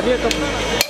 चलिए तो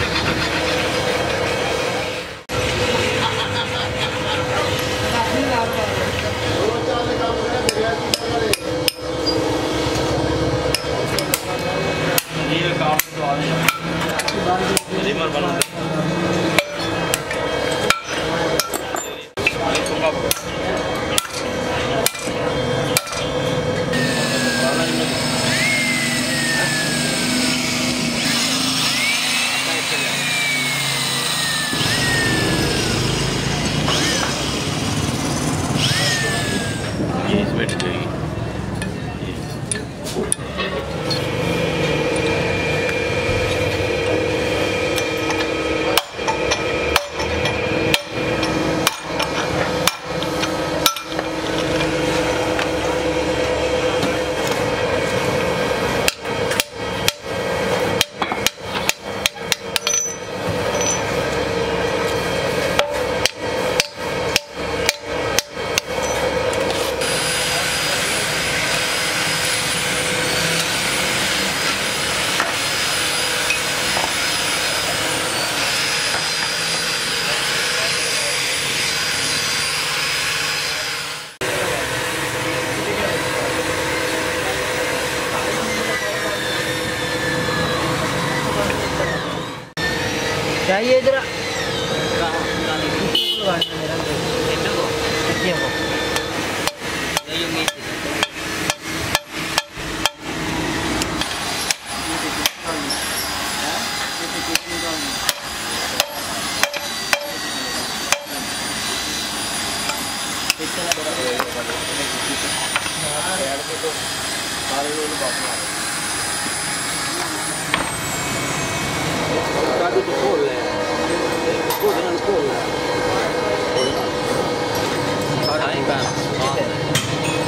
bukan.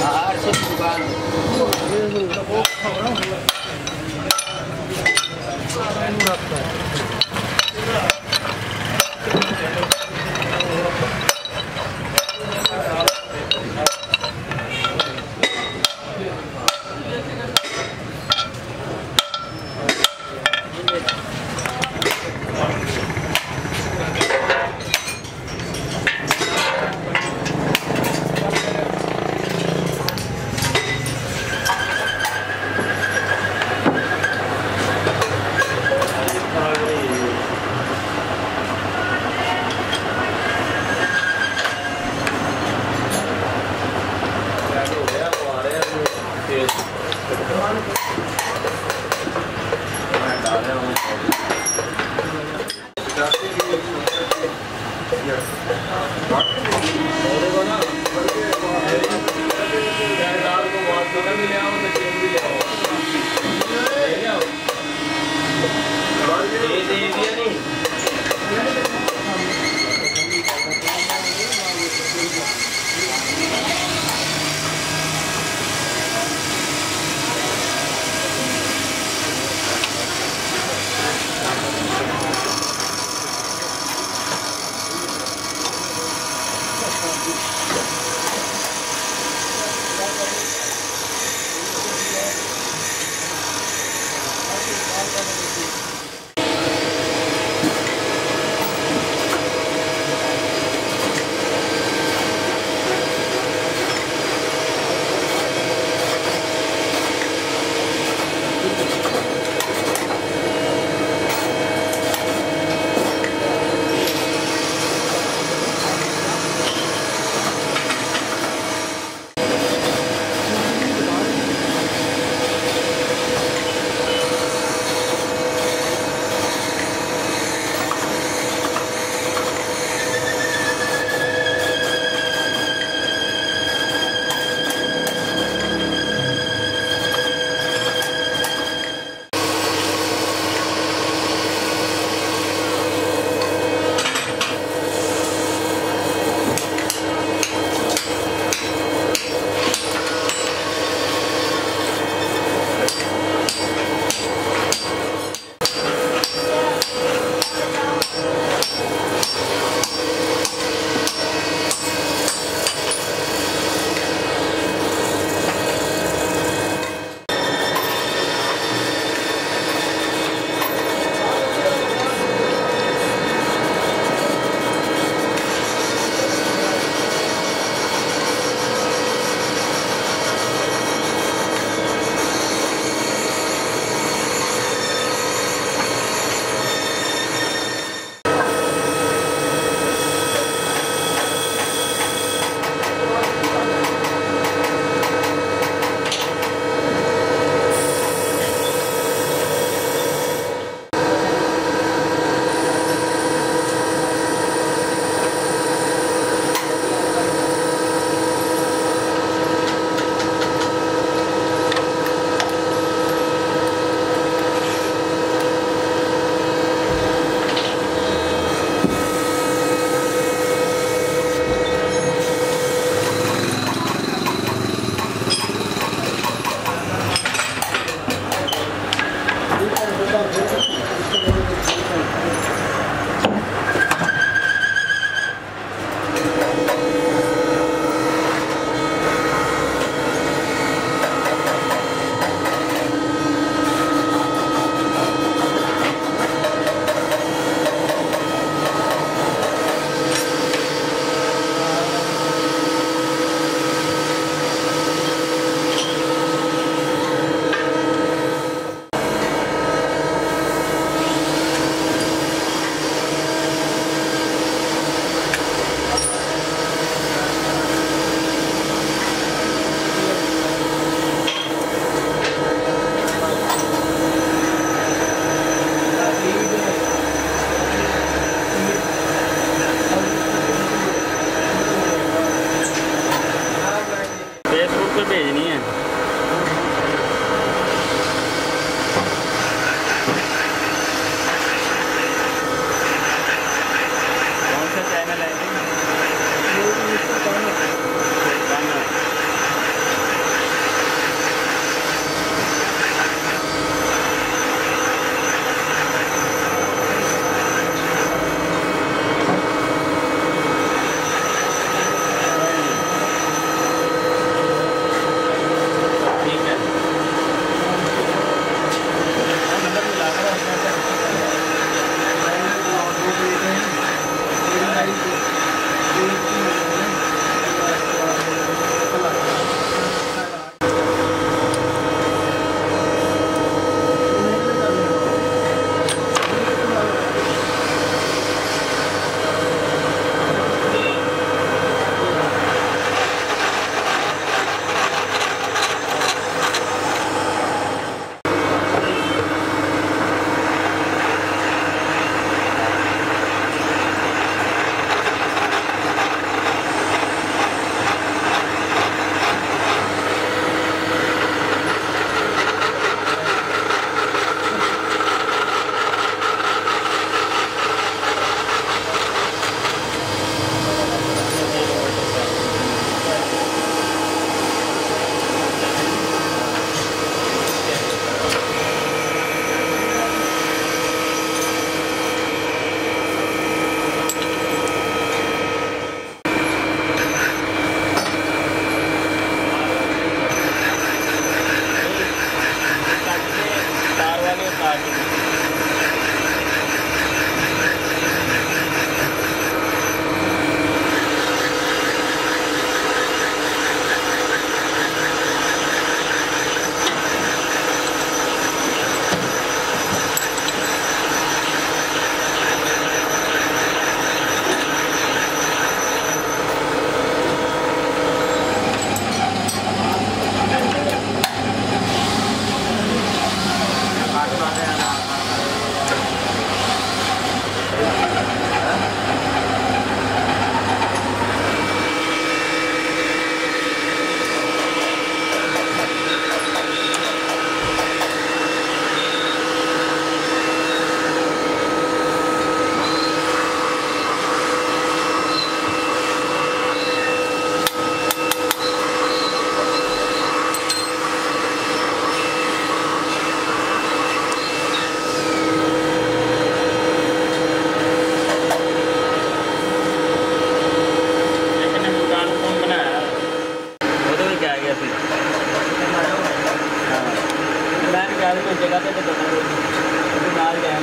Arsip bukan. Murah.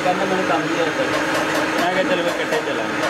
काम मैंने तो काम किया चलो कटे